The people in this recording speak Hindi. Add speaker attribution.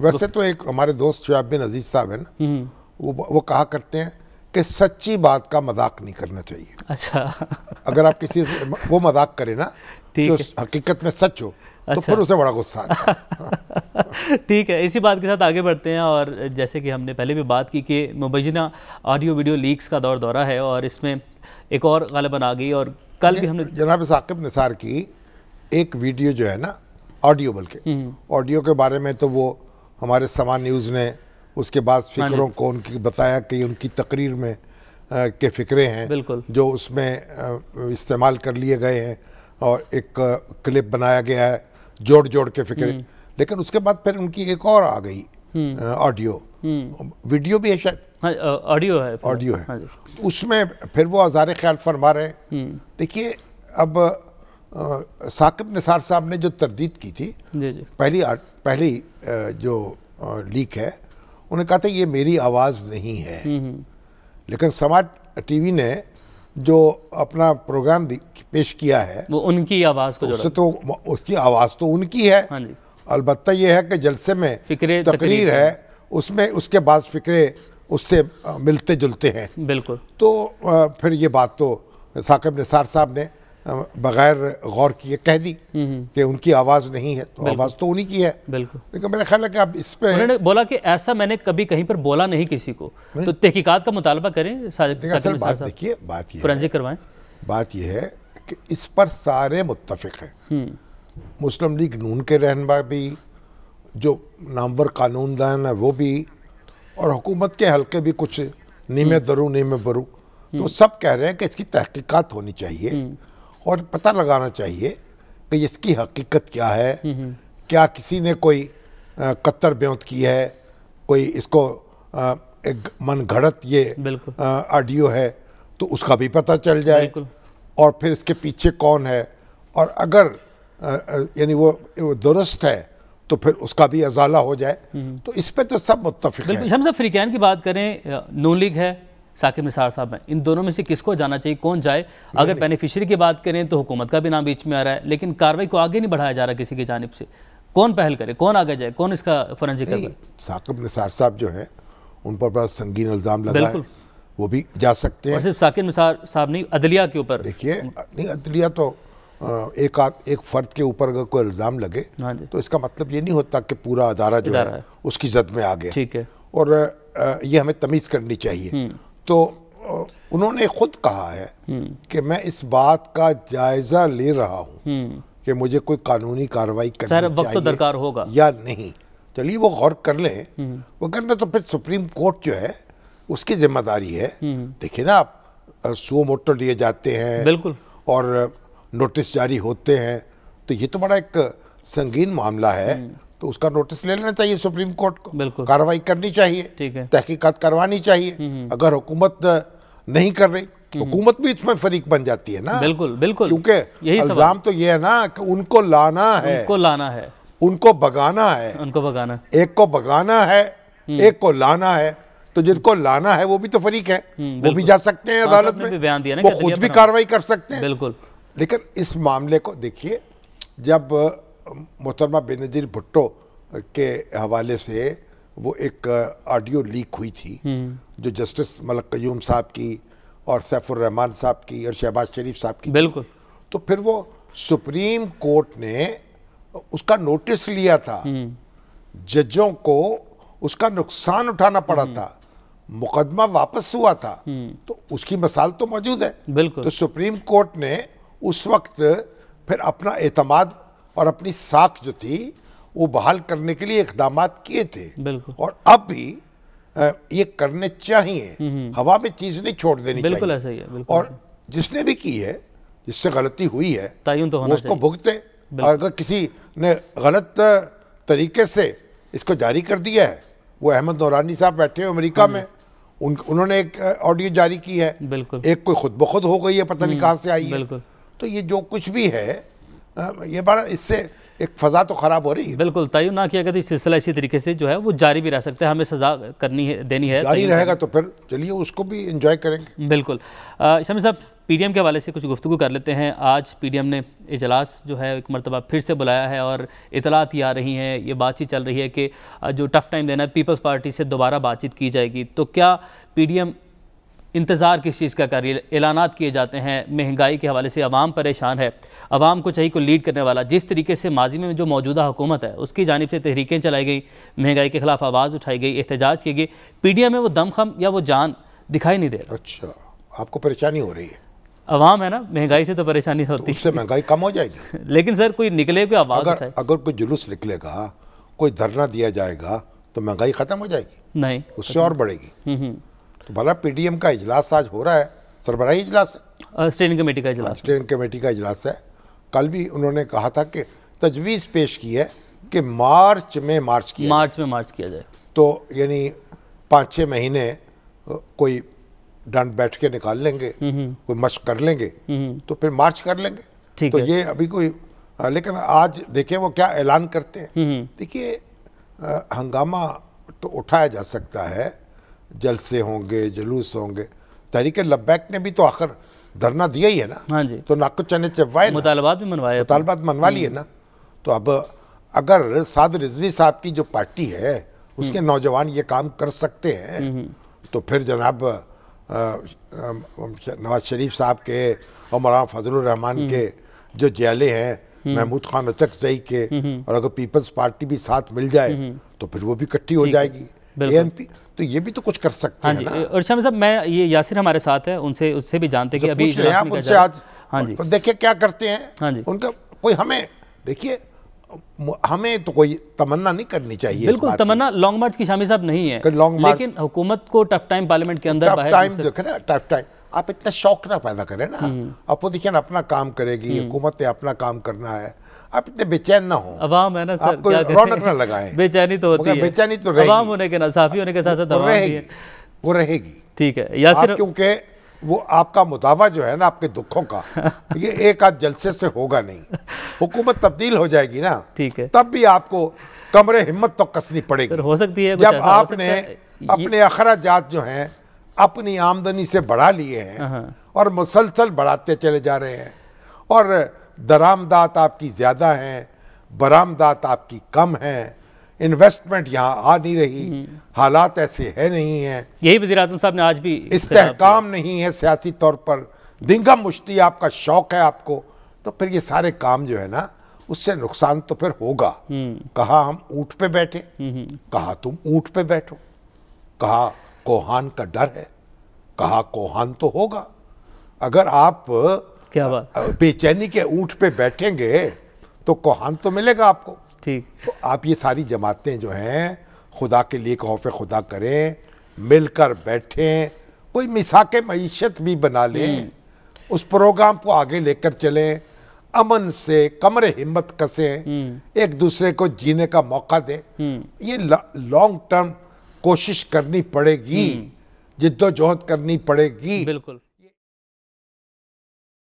Speaker 1: वैसे तो एक हमारे दोस्त शुआब बिन अज़ीज़ साहब है ना वो वो कहा करते हैं कि सच्ची बात का मज़ाक नहीं करना चाहिए
Speaker 2: अच्छा
Speaker 1: अगर आप किसी वो मज़ाक करें ना जो
Speaker 2: है।
Speaker 1: हकीकत में सच हो अच्छा। तो
Speaker 2: अच्छा।
Speaker 1: फिर उसे बड़ा गुस्सा आता है
Speaker 2: ठीक है इसी बात के साथ आगे बढ़ते हैं और जैसे कि हमने पहले भी बात की कि मुबैना ऑडियो वीडियो लीक्स का दौर दौरा है और इसमें एक और गालिबन आ गई और कल भी हमने
Speaker 1: जनाब साकिब निसार की एक वीडियो जो है ना ऑडियो बल्कि।
Speaker 2: हम्म।
Speaker 1: ऑडियो के बारे में तो वो हमारे समान न्यूज़ ने उसके बाद
Speaker 2: हाँ
Speaker 1: फिक्रों को उनकी बताया कि उनकी तकरीर में अ, के फिक्रे हैं जो उसमें इस्तेमाल कर लिए गए हैं और एक क्लिप बनाया गया है जोड़ जोड़ के फिक्रे।
Speaker 2: हम्म।
Speaker 1: लेकिन उसके बाद फिर उनकी एक और आ गई ऑडियो। वीडियो भी है शायद?
Speaker 2: हाँ ऑडियो है
Speaker 1: ऑडियो है।
Speaker 2: हाँ
Speaker 1: उसमें फिर वो आज़ार ख्याल फरमा रहे हैं। देखिए अब साकिब निसार साहब ने जो तरदीद की थी
Speaker 2: जी जी।
Speaker 1: पहली पहली जो लीक है उन्होंने कहा था ये मेरी आवाज़ नहीं है। लेकिन समाज टीवी ने जो अपना प्रोग्राम पेश किया है
Speaker 2: वो उनकी आवाज़ को
Speaker 1: उससे तो उसकी आवाज़ तो उनकी है।
Speaker 2: हाँ जी।
Speaker 1: अलबत्ता ये है कि जलसे में
Speaker 2: फिक्रे
Speaker 1: तकरीर
Speaker 2: तकरीर
Speaker 1: है। उसमें उसके बाद फिक्रे उससे मिलते जुलते हैं।
Speaker 2: बिल्कुल।
Speaker 1: तो फिर ये बात तो साकिब निसार साहब ने बगैर गौर किए कह दी कि उनकी आवाज़ नहीं है तो आवाज़ तो उन्हीं की है।
Speaker 2: बिल्कुल।
Speaker 1: लेकिन मेरा ख्याल है कि आप इस पर
Speaker 2: उन्होंने बोला कि ऐसा मैंने कभी कहीं पर बोला नहीं किसी को। तो तहकीकात का मुतालबा करें
Speaker 1: असल बात देखिए बात ये है
Speaker 2: फोरेंसिक करवाएँ।
Speaker 1: बात ये है कि इस पर सारे मुत्तफिक हैं। मुस्लिम लीग नून के रहनमा भी जो नामवर कानूनदान है वो भी और हुकूमत के हल्के भी कुछ नीमे दरू नीमे बरू। तो सब कह रहे हैं कि इसकी तहकीकात होनी चाहिए। और पता लगाना चाहिए कि इसकी हकीकत क्या है। क्या किसी ने कोई कत्तर ब्योंत की है? कोई इसको एक मन घड़त ये ऑडियो है तो उसका भी पता चल जाए। और फिर इसके पीछे कौन है? और अगर यानी वो, वो दुरुस्त है तो फिर उसका भी अजाला हो जाए। तो इस पे तो सब मुत्तफिक
Speaker 2: बिल्कुल
Speaker 1: हैं
Speaker 2: शम्स फ्रीकैन की बात करें नून लीग है साकिब निसार साहब हैं। इन दोनों में से किसको जाना चाहिए कौन जाए? अगर बेनिफिशियरी की बात करें तो हुकूमत का भी नाम बीच में आ रहा है लेकिन कार्रवाई को आगे नहीं बढ़ाया जा रहा किसी की जानब से। कौन पहल करे कौन आगे जाए कौन इसका फोरेंसिक
Speaker 1: नहीं,
Speaker 2: करवाए
Speaker 1: साकिब निसार साहब जो है उन पर बड़ा संगीन इल्ज़ाम लगा है। वो भी जा सकते हैं।
Speaker 2: सिर्फ़ साकिब निसार साहब नहीं अदलिया के ऊपर।
Speaker 1: देखिए नहीं अदलिया तो एक आद- एक फर्द के ऊपर अगर कोई इल्ज़ाम लगे
Speaker 2: हाँ
Speaker 1: तो इसका मतलब ये नहीं होता कि पूरा अदारा जो है
Speaker 2: है।
Speaker 1: उसकी जद में आ गया
Speaker 2: ठीक है।
Speaker 1: और ये हमें तमीज़ करनी चाहिए। तो उन्होंने खुद कहा है कि मैं इस बात का जायज़ा ले रहा हूँ कि मुझे कोई कानूनी कार्रवाई
Speaker 2: सर,
Speaker 1: करनी
Speaker 2: वक्त तो दरकार होगा।
Speaker 1: या नहीं। चलिए वो गौर कर लें। वो करना तो फिर सुप्रीम कोर्ट जो है उसकी ज़िम्मेदारी है। देखिए ना आप सो मोटो लिए जाते हैं
Speaker 2: बिल्कुल।
Speaker 1: और नोटिस जारी होते हैं तो ये तो बड़ा एक संगीन मामला है। तो उसका नोटिस ले लेना चाहिए सुप्रीम कोर्ट को। कार्रवाई करनी चाहिए।
Speaker 2: ठीक है।
Speaker 1: तहकीकात करवानी चाहिए। अगर हुकूमत नहीं कर रही हुकूमत भी इसमें फरीक बन जाती है ना।
Speaker 2: बिल्कुल बिल्कुल।
Speaker 1: क्योंकि
Speaker 2: यही
Speaker 1: इल्ज़ाम तो ये है ना कि उनको लाना है।
Speaker 2: उनको लाना है।
Speaker 1: उनको भगाना है।
Speaker 2: उनको भगाना
Speaker 1: एक को भगाना है एक को लाना है। तो जिनको लाना है वो भी तो फरीक है। वो भी जा सकते हैं
Speaker 2: हाँ,
Speaker 1: अदालत में।
Speaker 2: बयान दिया ना
Speaker 1: वो खुद भी कार्रवाई कर सकते हैं।
Speaker 2: बिल्कुल।
Speaker 1: लेकिन इस मामले को देखिए जब मोहतरमा बेनजीर भुट्टो के हवाले से वो एक ऑडियो लीक हुई थी जो जस्टिस मलक कयूम साहब की और सैफुर रहमान साहब की और शहबाज शरीफ साहब की
Speaker 2: बिल्कुल।
Speaker 1: तो फिर वो सुप्रीम कोर्ट ने उसका नोटिस लिया था। जजों को उसका नुकसान उठाना पड़ा था। मुकदमा वापस हुआ था। तो उसकी मिसाल तो मौजूद है।
Speaker 2: बिल्कुल।
Speaker 1: तो सुप्रीम कोर्ट ने उस वक्त फिर अपना एतमाद और अपनी साख जो थी वो बहाल करने के लिए इकदाम किए थे। और अब भी ये करने चाहिए। हवा में चीज़ नहीं छोड़ देनी
Speaker 2: बिल्कुल
Speaker 1: चाहिए
Speaker 2: ऐसा ही है, बिल्कुल।
Speaker 1: और जिसने भी की है जिससे गलती हुई है
Speaker 2: तो
Speaker 1: वो
Speaker 2: होना
Speaker 1: उसको भुगते। और अगर किसी ने गलत तरीके से इसको जारी कर दिया है वो अहमद नौरानी साहब बैठे हुए अमेरिका में उन उन्होंने एक ऑडियो जारी की है।
Speaker 2: बिल्कुल।
Speaker 1: एक कोई खुद ब खुद हो गई है पता नहीं कहाँ से आई है। तो ये जो कुछ भी है ये बड़ा इससे एक फजा तो खराब हो रही है।
Speaker 2: बिल्कुल तयन ना किया गया तो सिलसिला इसी तरीके से जो है वो जारी भी रह सकता है हमें सजा करनी है देनी है
Speaker 1: जारी रहेगा तो फिर चलिए उसको भी इंजॉय करेंगे।
Speaker 2: बिल्कुल। शमी साहब पीडीएम के हवाले से कुछ गुफ्तु कर लेते हैं। आज पीडीएम ने इजलास जो है एक मरतबा फिर से बुलाया है और इतलात ही आ रही हैं। ये बातचीत चल रही है कि जो टफ़ टाइम देना है पीपल्स पार्टी से दोबारा बातचीत की जाएगी। तो क्या पीडीएम इंतज़ार किस चीज़ का कर रही है? ऐलान किए जाते हैं महँगाई के हवाले से आवाम परेशान है। आवाम को चाहिए को लीड करने वाला। जिस तरीके से माजी में जो मौजूदा हुकूमत है उसकी जानब से तहरीकें चलाई गई महँगाई के खिलाफ आवाज़ उठाई गई एहतजाज किए गए। पी डी एम में वो दमखम या वो जान दिखाई नहीं दे रहा।
Speaker 1: अच्छा आपको परेशानी हो रही है?
Speaker 2: आवाम है ना महँगाई से तो परेशानी
Speaker 1: तो
Speaker 2: होती
Speaker 1: उससे महँगाई कम हो जाएगी।
Speaker 2: लेकिन सर कोई निकले कोई आवाज़
Speaker 1: अगर अगर कोई जुलूस निकलेगा कोई धरना दिया जाएगा तो महँगाई खत्म हो जाएगी?
Speaker 2: नहीं।
Speaker 1: उससे और बढ़ेगी।
Speaker 2: हम्म, हम्म।
Speaker 1: तो भला पीडीएम का इजलास आज हो रहा है? सरबराही इजलास है।
Speaker 2: स्टैंडिंग कमेटी का इजलास।
Speaker 1: स्टेरिंग कमेटी का इजलास है। कल भी उन्होंने कहा था कि तजवीज़ पेश की है कि मार्च में मार्च किया
Speaker 2: मार्च में मार्च किया जाए।
Speaker 1: तो यानी पाँच छः महीने कोई डंड बैठ के निकाल लेंगे कोई मश्क कर लेंगे तो फिर मार्च कर लेंगे।
Speaker 2: ठीक
Speaker 1: तो। ये अभी कोई लेकिन आज देखें वो क्या ऐलान करते हैं। देखिए हंगामा तो उठाया जा सकता है जलसे होंगे जुलूस होंगे। तहरीक लब्बैक ने भी तो आखिर धरना दिया ही है ना।
Speaker 2: हाँ जी।
Speaker 1: तो नाको चने चवाए
Speaker 2: मुतालबात भी मनवाए
Speaker 1: मुतालबात मनवा लिए ना। तो अब अगर साद रिजवी साहब की जो पार्टी है उसके नौजवान ये काम कर सकते हैं तो फिर जनाब नवाज़ शरीफ साहब के और मौलाना फजल रहमान के जो जयाले हैं महमूद खान अचकजई के और अगर पीपल्स पार्टी भी साथ मिल जाए तो फिर वो भी इकट्ठी हो। जाएगी। एएनपी तो ये भी तो कुछ कर सकते
Speaker 2: हाँ
Speaker 1: हैं ना।
Speaker 2: और शाम साहब मैं ये यासिर हमारे साथ है उनसे उससे भी जानते कि
Speaker 1: तो
Speaker 2: अभी
Speaker 1: आप उनसे। आज।
Speaker 2: हाँ जी।
Speaker 1: देखिए क्या करते हैं।
Speaker 2: हाँ जी।
Speaker 1: उनका कोई हमें देखिए हमें तो कोई तमन्ना नहीं करनी चाहिए
Speaker 2: बिल्कुल तमन्ना लॉन्ग मार्च की शामिल साहब नहीं है लेकिन हुकूमत को टफ टाइम पार्लियामेंट के अंदर
Speaker 1: टफ टाइम देखे ना टफ टाइम। आप इतना शौक ना पैदा करें ना। अपोजिशन अपना काम करेगी हुकूमत ने अपना काम करना है। आप इतने बेचैन ना हो।
Speaker 2: अवाम है ना सर
Speaker 1: आप कोई
Speaker 2: क्या करें?
Speaker 1: रौनक ना लगाएँ।
Speaker 2: बेचैनी तो होती है।
Speaker 1: बेचैनी तो
Speaker 2: अवाम होने के ना साफी होने के साथ साथ
Speaker 1: रहेगी। वो रहेगी।
Speaker 2: ठीक है यासिर
Speaker 1: क्योंकि वो आपका मुदावा जो है ना आपके दुखों का ये एक आध जलसे से होगा नहीं। हुकूमत तब्दील हो जाएगी ना
Speaker 2: ठीक है।
Speaker 1: तब भी आपको कमरे हिम्मत तो कसनी पड़ेगी।
Speaker 2: हो सकती है
Speaker 1: जब आपने अपने अखराजात जो हैं अपनी आमदनी से बढ़ा लिए हैं
Speaker 2: हाँ।
Speaker 1: और मुसलसल बढ़ाते चले जा रहे हैं। और दरामदात आपकी ज़्यादा हैं बरामदात आपकी कम हैं इन्वेस्टमेंट यहाँ आ नहीं रही हालात ऐसे है नहीं है।
Speaker 2: यही वजी अजम साहब ने आज भी
Speaker 1: इस्तेहकाम नहीं है सियासी तौर पर। दिंगा मुश्ती आपका शौक है आपको तो फिर ये सारे काम जो है ना उससे नुकसान तो फिर होगा। कहा हम ऊँट पे बैठे कहा तुम ऊँट पे बैठो कहा कोहान का डर है। कहा कोहान तो होगा। अगर आप
Speaker 2: क्या बात?
Speaker 1: बेचैनी के ऊँट पे बैठेंगे तो कोहान तो मिलेगा आपको।
Speaker 2: ठीक।
Speaker 1: तो आप ये सारी जमातें जो हैं खुदा के लिए खौफ खुदा करें मिलकर बैठें कोई मिसाक मीशत भी बना लें उस प्रोग्राम को आगे लेकर चलें अमन से कमरे हिम्मत कसें एक दूसरे को जीने का मौका दें। ये लॉन्ग टर्म कोशिश करनी पड़ेगी जिद्दोजहद करनी पड़ेगी।
Speaker 2: बिल्कुल।